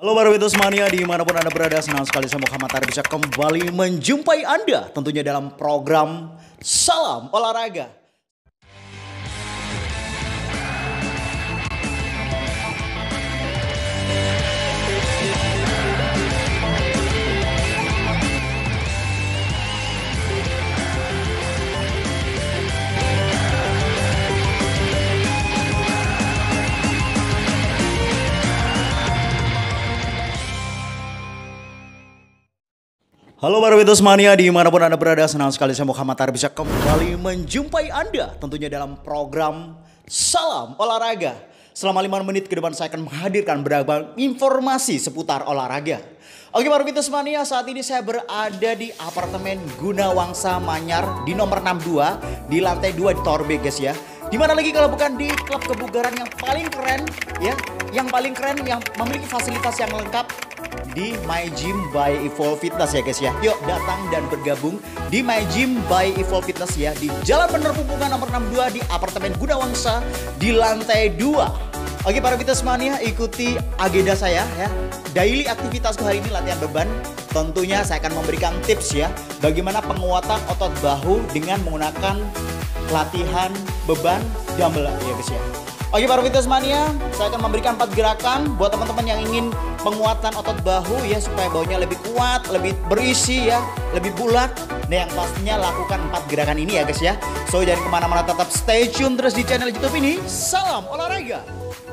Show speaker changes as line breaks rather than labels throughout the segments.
Halo Barbetos Mania di mana pun Anda berada Senang sekali saya Muhammad Arif bisa kembali menjumpai Anda Tentunya dalam program Salam Olahraga Halo Barbetos Mania di mana pun Anda berada Senang sekali saya Muhammad Arif bisa kembali menjumpai Anda Tentunya dalam program Salam Olahraga. Selama 5 menit ke depan saya akan menghadirkan beragam informasi seputar olahraga. Oke Barbetos Mania saat ini saya berada di apartemen Gunawangsa Manyar di nomor 62 di lantai 2 di Tower B guys ya. Di mana lagi kalau bukan di klub kebugaran yang paling keren ya, yang paling keren yang memiliki fasilitas yang lengkap di My Gym by Evolve Fitness ya guys ya. Yuk datang dan bergabung di My Gym by Evolve Fitness ya di Jalan Bener Pumpungan nomor 62 di apartemen Gunawangsa di lantai 2. Oke para fitness mania ikuti agenda saya ya. Daily aktivitasku hari ini latihan beban. Tentunya saya akan memberikan tips ya bagaimana penguatan otot bahu dengan menggunakan latihan beban dumbbell ya guys ya. Oke para fitness mania, saya akan memberikan 4 gerakan buat teman-teman yang ingin penguatan otot bahu ya supaya baunya lebih kuat, lebih berisi ya, lebih bulat. Nah yang pastinya lakukan 4 gerakan ini ya guys ya. So jangan ke mana-mana tetap stay tune terus di channel YouTube ini. Salam olahraga.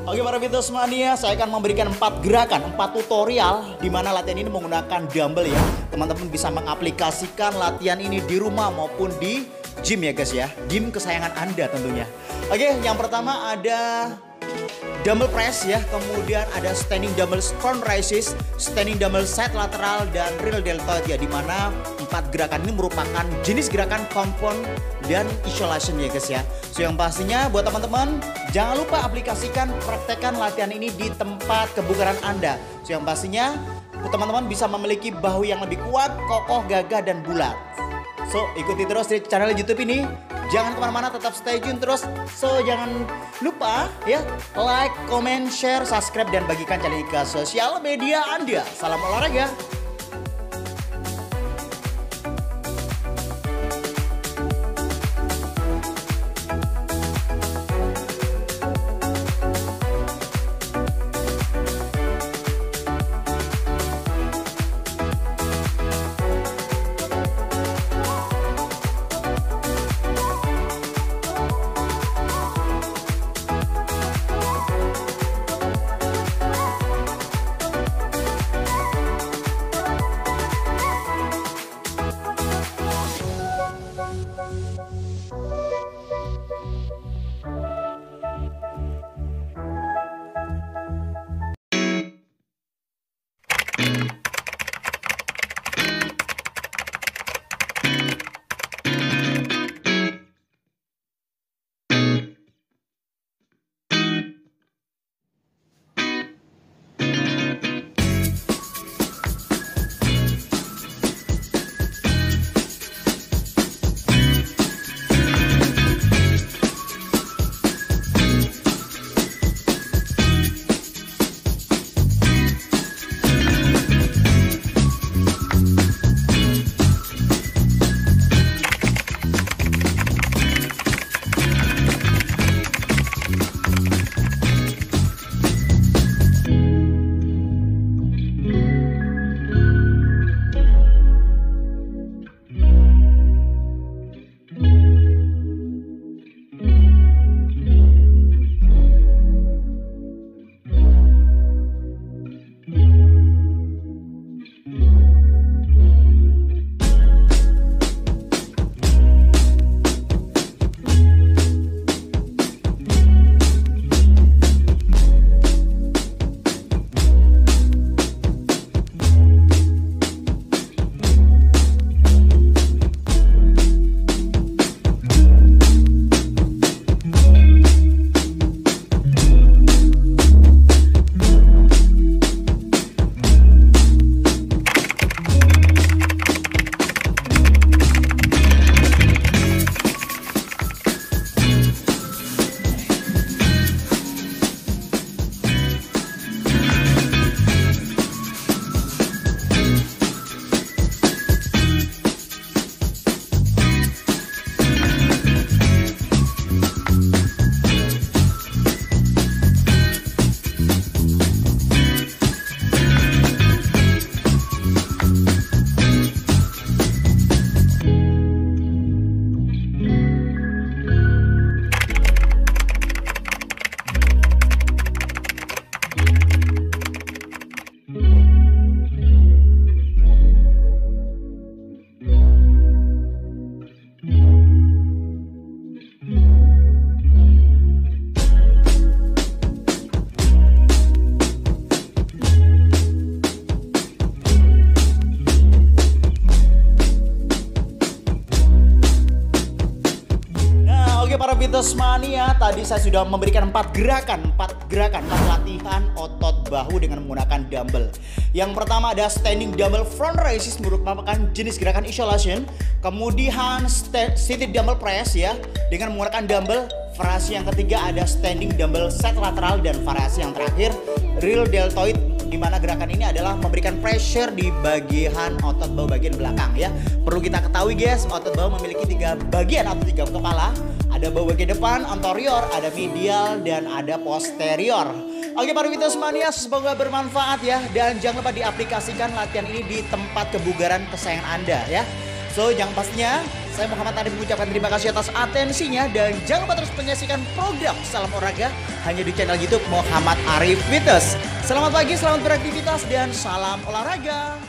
Oke para fitness mania, saya akan memberikan 4 gerakan, 4 tutorial di mana latihan ini menggunakan dumbbell ya. Teman-teman bisa mengaplikasikan latihan ini di rumah maupun di gym ya guys ya. Gym kesayangan Anda tentunya. Oke, yang pertama ada dumbbell press ya, kemudian ada standing dumbbell front raises, standing dumbbell side lateral dan real deltoid ya di mana empat gerakan ini merupakan jenis gerakan compound dan isolation ya guys ya. So yang pastinya buat teman-teman jangan lupa aplikasikan praktekkan latihan ini di tempat kebugaran Anda. So yang pastinya teman-teman bisa memiliki bahu yang lebih kuat, kokoh, gagah dan bulat. So ikuti terus di channel YouTube ini Jangan ke mana-mana tetap stay tune terus. So jangan lupa ya Like, comment, share, subscribe Dan bagikan channel ke sosial media Anda. Salam olahraga Fitness Mania, tadi saya sudah memberikan empat gerakan, empat gerakan, empat latihan otot bahu dengan menggunakan dumbbell. Yang pertama ada standing dumbbell front raises merupakan jenis gerakan isolation. Kemudian seated dumbbell press ya dengan menggunakan dumbbell. Variasi yang ketiga ada standing dumbbell set lateral dan variasi yang terakhir real deltoid di mana gerakan ini adalah memberikan pressure di bagian otot bawah bagian belakang ya. Perlu kita ketahui guys, otot bawah memiliki tiga bagian atau tiga kepala. Ada bawah bagian depan, anterior, ada medial, dan ada posterior. Oke para Mania, semoga bermanfaat ya. Dan jangan lupa diaplikasikan latihan ini di tempat kebugaran kesayangan Anda ya. So, yang pastinya saya Muhammad Arif mengucapkan terima kasih atas atensinya dan jangan lupa terus menyaksikan program Salam Olahraga hanya di channel YouTube Muhammad Arif Fitness. Selamat pagi, selamat beraktivitas dan salam olahraga.